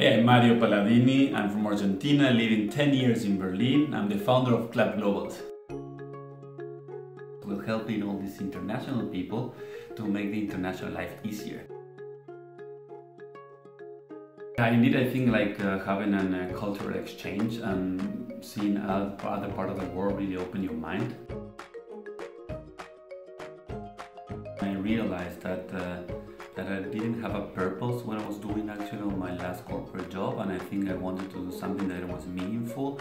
Hey, I'm Mario Paladini. I'm from Argentina, living 10 years in Berlin. I'm the founder of Club Globals. We're helping all these international people to make the international life easier. Indeed, I think like uh, having a uh, cultural exchange and seeing other, other part of the world really open your mind. I realized that uh, that I didn't have a purpose when I was doing actually think I wanted to do something that was meaningful.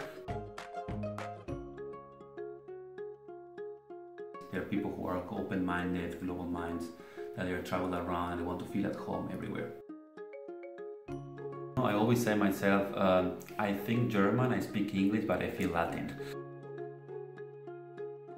There are people who are open-minded, global minds, that they travel around and they want to feel at home everywhere. I always say myself, uh, I think German, I speak English, but I feel Latin.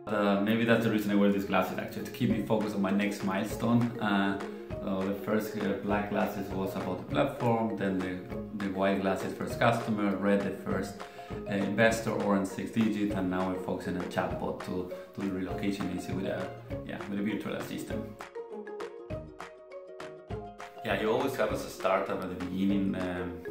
Uh, maybe that's the reason I wear these glasses actually, to keep me focused on my next milestone. Uh, uh, the first uh, black glasses was about the platform, then the, the white glasses first customer, red the first uh, investor, orange six digit, and now we're focusing on chatbot to do the relocation easy with a yeah with a virtual assistant. Yeah, you always have as a startup at the beginning um,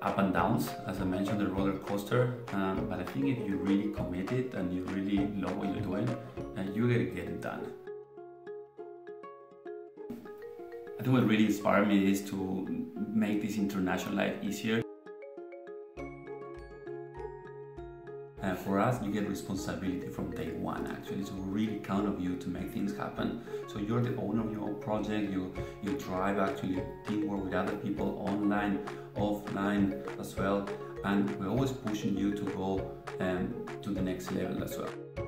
up and downs, as I mentioned, the roller coaster. Um, but I think if you really commit it and you really know what you're doing, uh, you're gonna get it done. Think what really inspired me is to make this international life easier. Uh, for us, you get responsibility from day one actually, so really count on you to make things happen. So you're the owner of your own project, you, you drive actually teamwork with other people online, offline as well, and we're always pushing you to go um, to the next level as well.